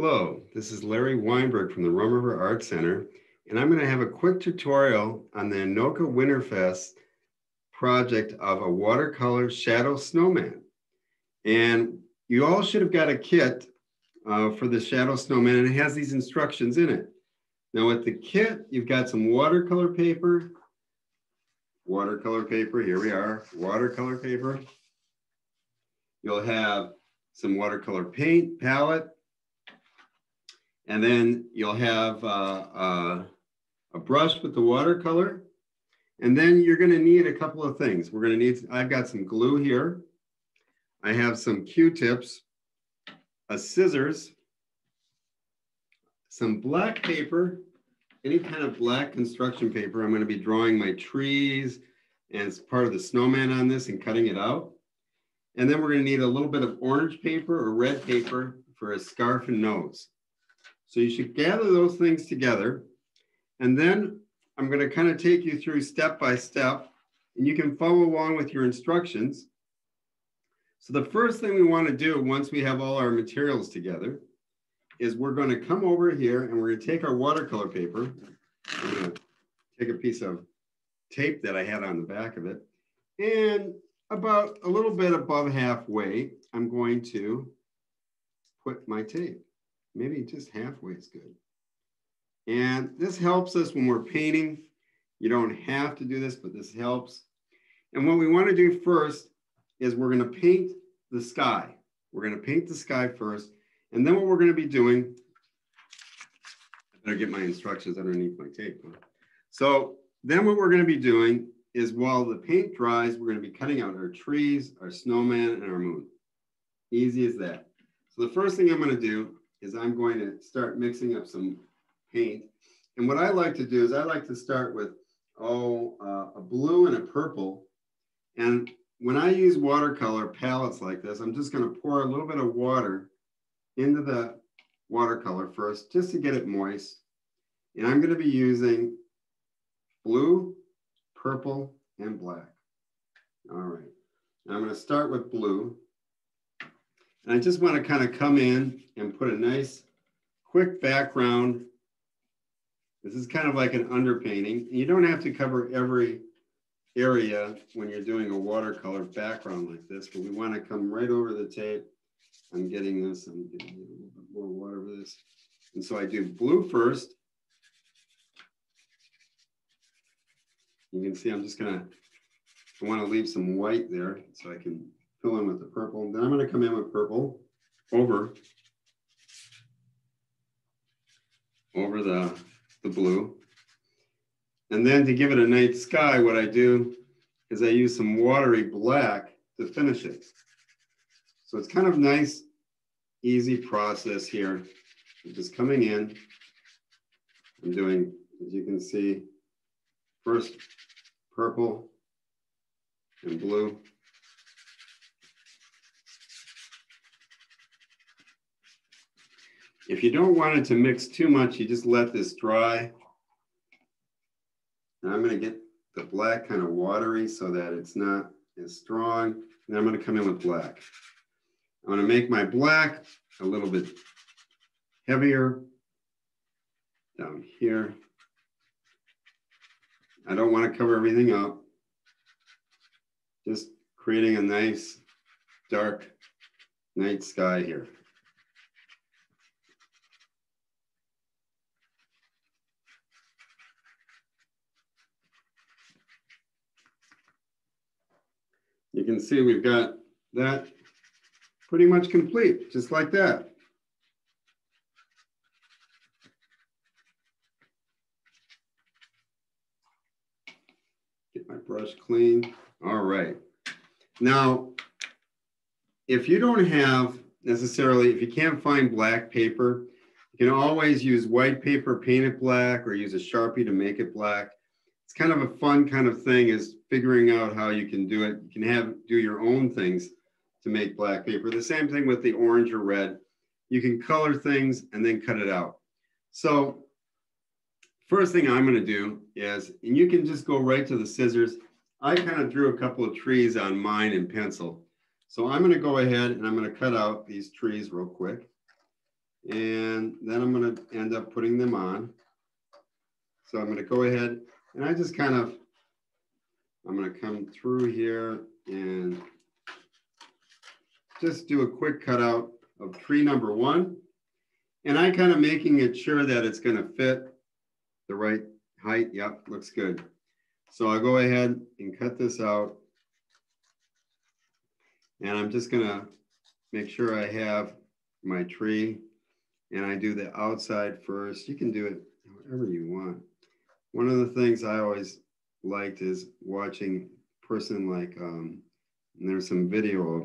Hello, this is Larry Weinberg from the Rum River Art Center, and I'm going to have a quick tutorial on the Anoka Winterfest project of a watercolor shadow snowman. And you all should have got a kit uh, for the shadow snowman, and it has these instructions in it. Now with the kit, you've got some watercolor paper, watercolor paper, here we are, watercolor paper. You'll have some watercolor paint, palette, and then you'll have uh, uh, a brush with the watercolor. And then you're gonna need a couple of things. We're gonna need, I've got some glue here. I have some Q-tips, a scissors, some black paper, any kind of black construction paper. I'm gonna be drawing my trees and it's part of the snowman on this and cutting it out. And then we're gonna need a little bit of orange paper or red paper for a scarf and nose. So you should gather those things together. And then I'm going to kind of take you through step by step, and you can follow along with your instructions. So the first thing we want to do once we have all our materials together is we're going to come over here and we're going to take our watercolor paper. I'm going to take a piece of tape that I had on the back of it. And about a little bit above halfway, I'm going to put my tape. Maybe just halfway is good. And this helps us when we're painting. You don't have to do this, but this helps. And what we want to do first is we're going to paint the sky. We're going to paint the sky first. And then what we're going to be doing, I better get my instructions underneath my tape. So then what we're going to be doing is while the paint dries, we're going to be cutting out our trees, our snowman, and our moon. Easy as that. So the first thing I'm going to do is I'm going to start mixing up some paint. And what I like to do is I like to start with, oh, uh, a blue and a purple. And when I use watercolor palettes like this, I'm just gonna pour a little bit of water into the watercolor first, just to get it moist. And I'm gonna be using blue, purple, and black. All right, and I'm gonna start with blue. And I just want to kind of come in and put a nice quick background. This is kind of like an underpainting. You don't have to cover every area when you're doing a watercolor background like this, but we want to come right over the tape. I'm getting this, I'm getting a little bit more water for this. And so I do blue first. You can see I'm just gonna, I wanna leave some white there so I can fill in with the purple. Then I'm going to come in with purple over, over the, the blue. And then to give it a night sky, what I do is I use some watery black to finish it. So it's kind of nice, easy process here. I'm just coming in. I'm doing, as you can see, first purple and blue. If you don't want it to mix too much, you just let this dry. Now I'm gonna get the black kind of watery so that it's not as strong. And I'm gonna come in with black. I'm gonna make my black a little bit heavier down here. I don't wanna cover everything up. Just creating a nice dark night sky here. You can see we've got that pretty much complete, just like that. Get my brush clean. All right. Now, if you don't have necessarily, if you can't find black paper, you can always use white paper, paint it black, or use a Sharpie to make it black it's kind of a fun kind of thing is figuring out how you can do it. You can have do your own things to make black paper. The same thing with the orange or red. You can color things and then cut it out. So first thing I'm gonna do is, and you can just go right to the scissors. I kind of drew a couple of trees on mine in pencil. So I'm gonna go ahead and I'm gonna cut out these trees real quick. And then I'm gonna end up putting them on. So I'm gonna go ahead and I just kind of, I'm gonna come through here and just do a quick cutout of tree number one. And I kind of making it sure that it's gonna fit the right height. Yep, looks good. So I'll go ahead and cut this out. And I'm just gonna make sure I have my tree and I do the outside first. You can do it however you want. One of the things I always liked is watching person like, um, there's some video of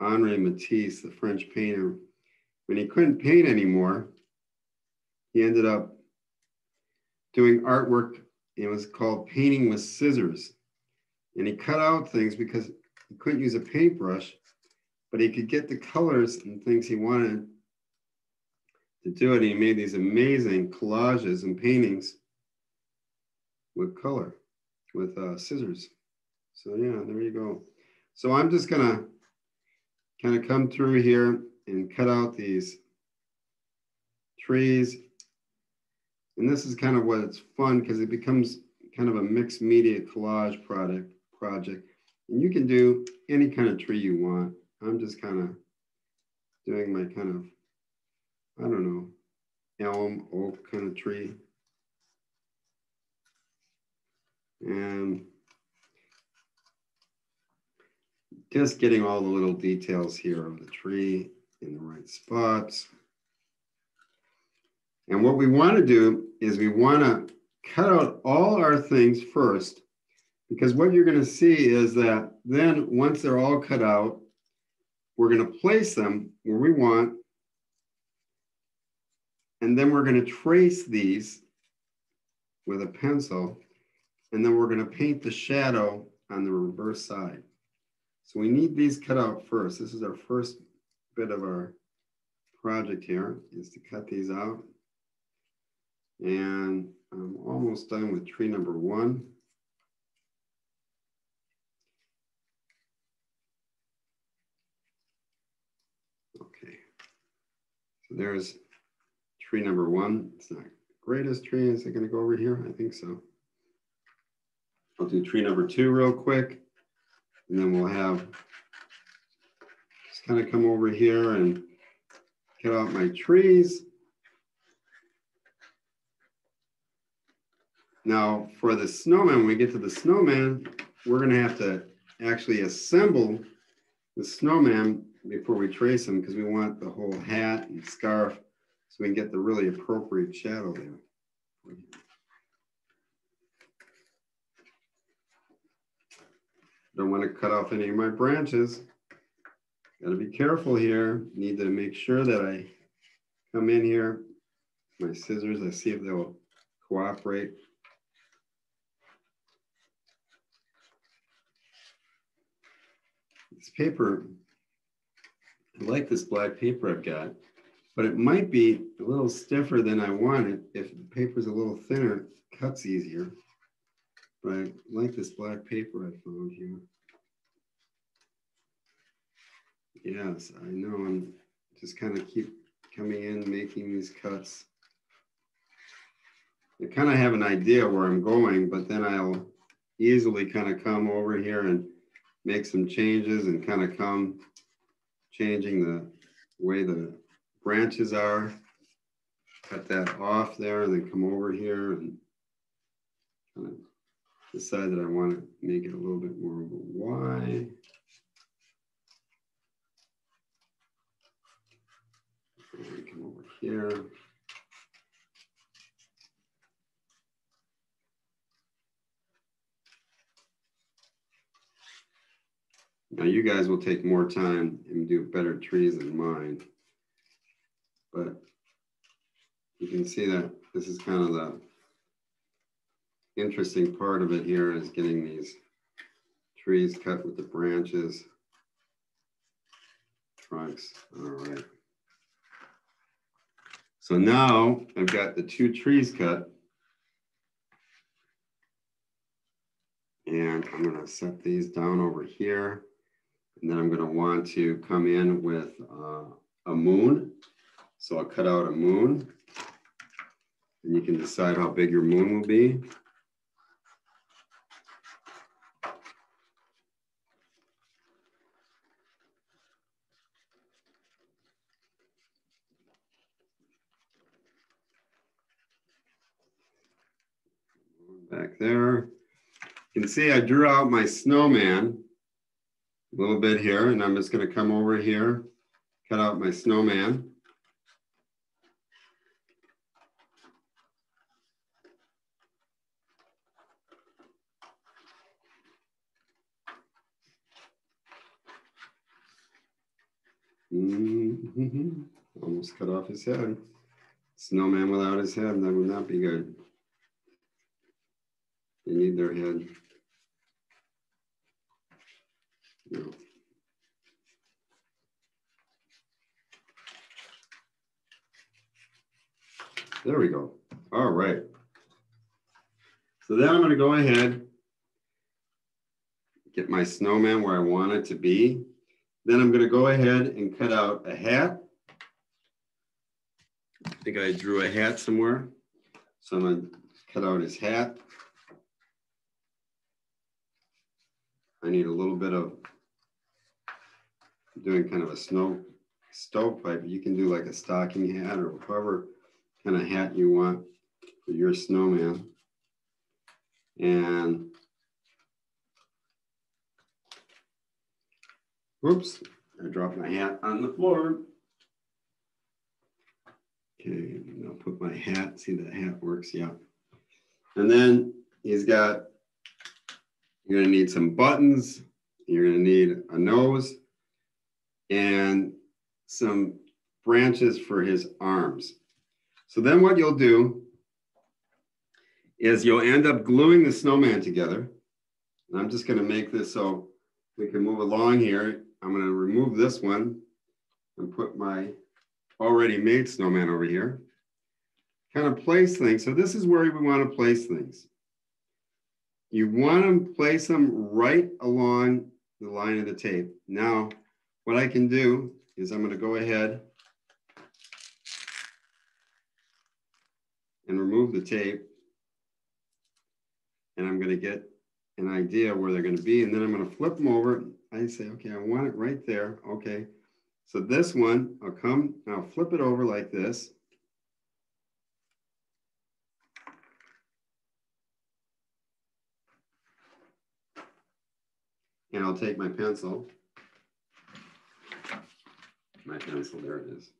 Henri Matisse, the French painter. When he couldn't paint anymore, he ended up doing artwork. It was called painting with scissors. And he cut out things because he couldn't use a paintbrush, but he could get the colors and things he wanted to do it. He made these amazing collages and paintings with color, with uh, scissors. So yeah, there you go. So I'm just gonna kind of come through here and cut out these trees. And this is kind of what it's fun because it becomes kind of a mixed media collage product project. And you can do any kind of tree you want. I'm just kind of doing my kind of, I don't know, elm, oak kind of tree. And just getting all the little details here of the tree in the right spots. And what we want to do is we want to cut out all our things first, because what you're going to see is that then once they're all cut out, we're going to place them where we want. And then we're going to trace these with a pencil. And then we're going to paint the shadow on the reverse side. So we need these cut out first. This is our first bit of our project here is to cut these out. And I'm almost done with tree number one. Okay, so there's tree number one. It's not greatest tree. Is it gonna go over here? I think so. I'll do tree number two real quick. And then we'll have, just kind of come over here and get out my trees. Now for the snowman, when we get to the snowman, we're gonna have to actually assemble the snowman before we trace him because we want the whole hat and scarf so we can get the really appropriate shadow there. Don't want to cut off any of my branches. Got to be careful here. Need to make sure that I come in here, my scissors, I see if they'll cooperate. This paper, I like this black paper I've got, but it might be a little stiffer than I wanted. If the paper's a little thinner, cuts easier. But I like this black paper I found here. Yes, I know. I'm just kind of keep coming in, making these cuts. I kind of have an idea where I'm going, but then I'll easily kind of come over here and make some changes and kind of come changing the way the branches are. Cut that off there and then come over here and kind of decide that I want to make it a little bit more of a Y. We come over here. Now you guys will take more time and do better trees than mine. But you can see that this is kind of the interesting part of it here is getting these trees cut with the branches, trunks. All right. So now I've got the two trees cut. And I'm going to set these down over here. And then I'm going to want to come in with uh, a moon. So I'll cut out a moon. And you can decide how big your moon will be. Back there. You can see I drew out my snowman a little bit here, and I'm just gonna come over here, cut out my snowman. Mhm. Almost cut off his head. Snowman without his head, that would not be good. They need their head. There we go. All right. So then I'm going to go ahead, get my snowman where I want it to be. Then I'm going to go ahead and cut out a hat. I think I drew a hat somewhere. So I'm going to cut out his hat. I need a little bit of doing kind of a snow stovepipe. You can do like a stocking hat or whatever kind of hat you want for your snowman. And whoops, I dropped my hat on the floor. Okay, I'll put my hat, see that hat works, yeah. And then he's got you're gonna need some buttons. You're gonna need a nose and some branches for his arms. So then what you'll do is you'll end up gluing the snowman together. And I'm just gonna make this so we can move along here. I'm gonna remove this one and put my already made snowman over here. Kind of place things. So this is where we wanna place things. You want to place them right along the line of the tape. Now, what I can do is I'm going to go ahead and remove the tape. And I'm going to get an idea where they're going to be. And then I'm going to flip them over. I say, okay, I want it right there. Okay. So this one, I'll come, I'll flip it over like this. And I'll take my pencil. My pencil, there it is.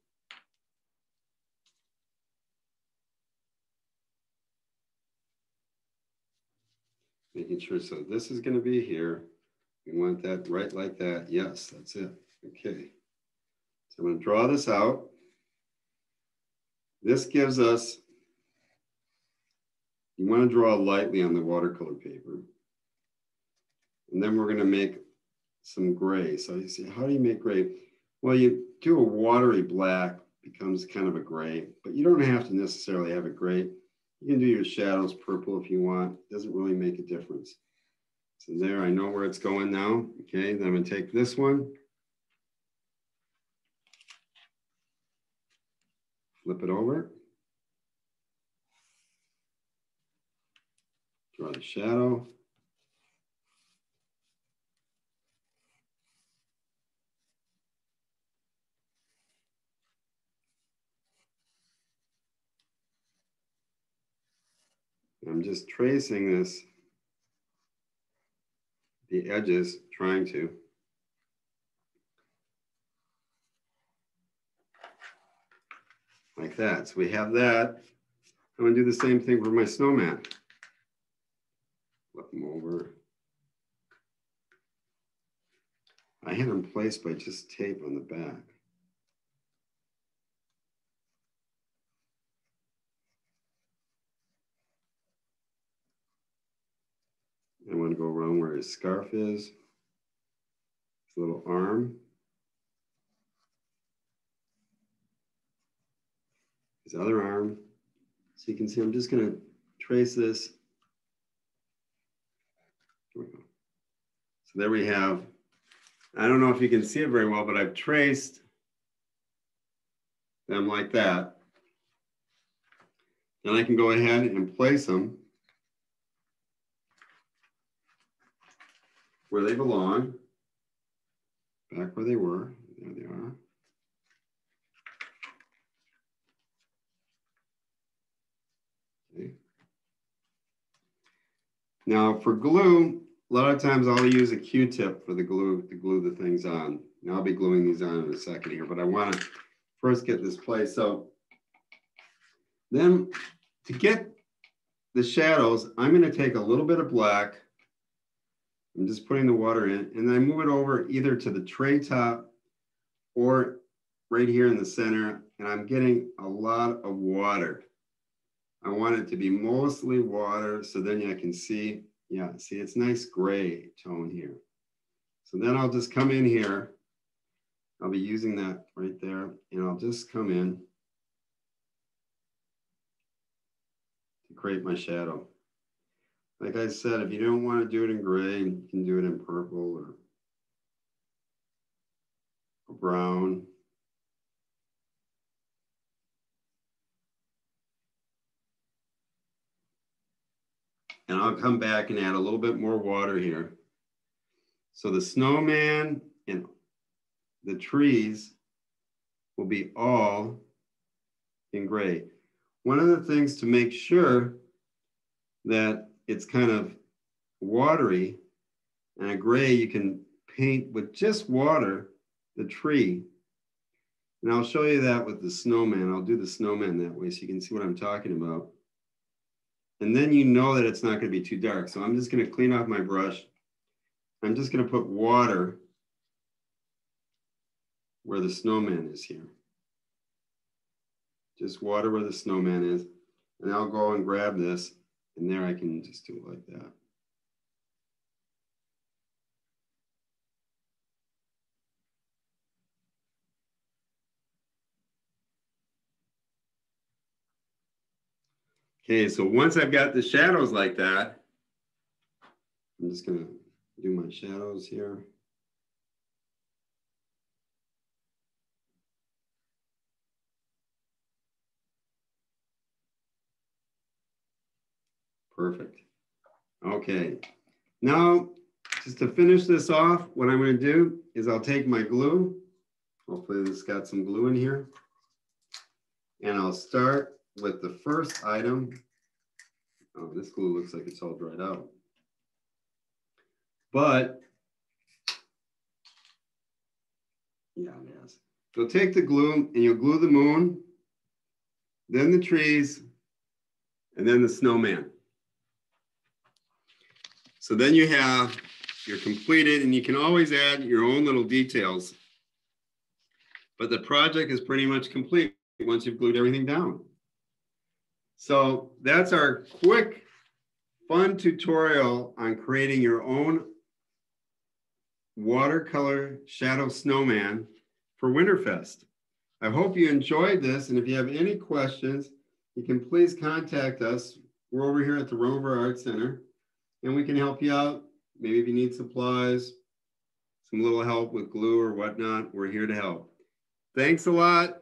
Making sure, so this is gonna be here. We want that right like that. Yes, that's it. Okay. So I'm gonna draw this out. This gives us, you wanna draw lightly on the watercolor paper. And then we're gonna make some gray. So you see, how do you make gray? Well, you do a watery black, becomes kind of a gray, but you don't have to necessarily have a gray. You can do your shadows purple if you want. It doesn't really make a difference. So there, I know where it's going now. Okay, then I'm gonna take this one. Flip it over. Draw the shadow. I'm just tracing this, the edges, trying to. Like that. So we have that. I'm gonna do the same thing for my snowman. Flip them over. I had them placed by just tape on the back. I want to go around where his scarf is, his little arm, his other arm. So you can see I'm just going to trace this. There we go. So there we have, I don't know if you can see it very well, but I've traced them like that. Then I can go ahead and place them where they belong, back where they were. There they are. Okay. Now for glue, a lot of times I'll use a Q-tip for the glue to glue the things on. Now I'll be gluing these on in a second here, but I want to first get this place. So then to get the shadows, I'm going to take a little bit of black. I'm just putting the water in and then I move it over either to the tray top or right here in the center. And I'm getting a lot of water. I want it to be mostly water so then I can see, yeah, see it's nice gray tone here. So then I'll just come in here. I'll be using that right there and I'll just come in to create my shadow. Like I said, if you don't want to do it in gray, you can do it in purple or brown. And I'll come back and add a little bit more water here. So the snowman and the trees will be all in gray. One of the things to make sure that it's kind of watery and a gray, you can paint with just water the tree. And I'll show you that with the snowman. I'll do the snowman that way so you can see what I'm talking about. And then you know that it's not gonna be too dark. So I'm just gonna clean off my brush. I'm just gonna put water where the snowman is here. Just water where the snowman is. And I'll go and grab this and there I can just do it like that. Okay, so once I've got the shadows like that, I'm just gonna do my shadows here. Perfect. Okay, now just to finish this off, what I'm gonna do is I'll take my glue. Hopefully this got some glue in here. And I'll start with the first item. Oh, this glue looks like it's all dried out. But, yeah, it is. So take the glue and you'll glue the moon, then the trees, and then the snowman. So then you have, you're completed and you can always add your own little details. But the project is pretty much complete once you've glued everything down. So that's our quick, fun tutorial on creating your own watercolor shadow snowman for Winterfest. I hope you enjoyed this. And if you have any questions, you can please contact us. We're over here at the Rum River Art Center and we can help you out. Maybe if you need supplies, some little help with glue or whatnot, we're here to help. Thanks a lot.